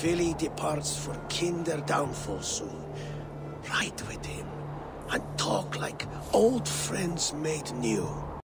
Philly departs for kinder downfall soon. Ride with him, and talk like old friends made new.